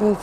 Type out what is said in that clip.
Вот.